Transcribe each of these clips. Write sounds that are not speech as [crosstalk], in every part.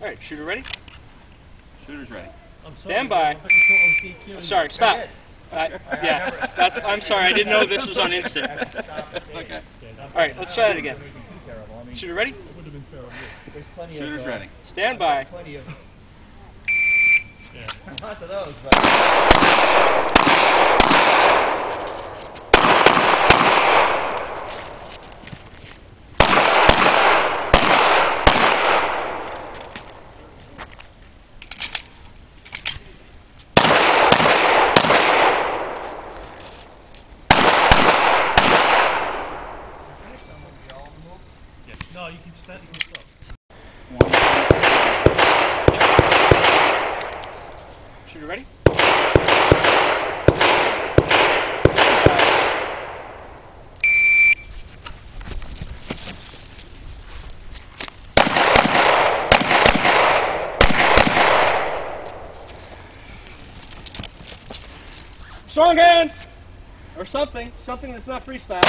right, shooter ready? Shooter's ready. I'm sorry, Stand by. I thought you thought I was DQing Sorry, you. stop. Go ahead. Uh, yeah, that's, I'm sorry, I didn't know this was on instant. [laughs] Okay. All right, let's try that again. Terrible. I mean, Shooter ready? it would have been terrible. There's plenty Shooter's of, uh, ready. Stand by. Plenty of, Yeah. [laughs] lots of those, You can stop. One. Shooter ready? Strong hand! Or something. Something that's not freestyle.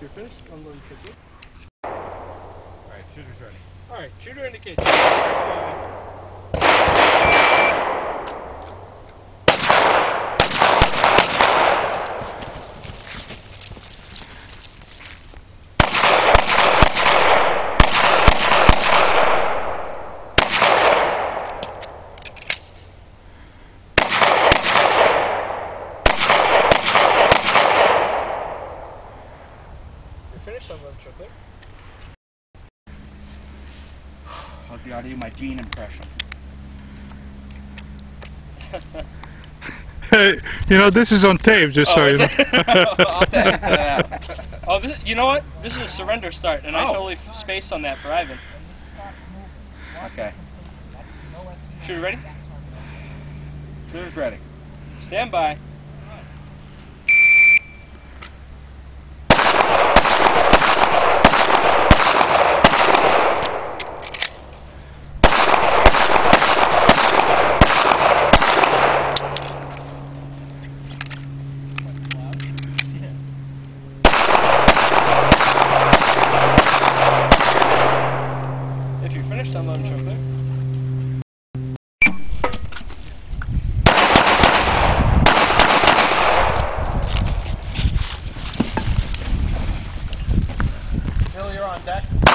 You're finished? I'm going to kick you. Alright, shooter's ready. Alright, shooter in the kitchen. You're finished? I'm going to chocolate. I'll do, I'll my Gene impression. Hey, you know, this is on tape, just oh, so Oh, you know. it? I'll take it for that. oh, this, you know what? This is a surrender start, and I Oh. totally f- spaced on that for Ivan. Okay. Shooter ready? Shooter's ready. Stand by. If you're finished, I'm letting chocolate. Bill, you're on deck.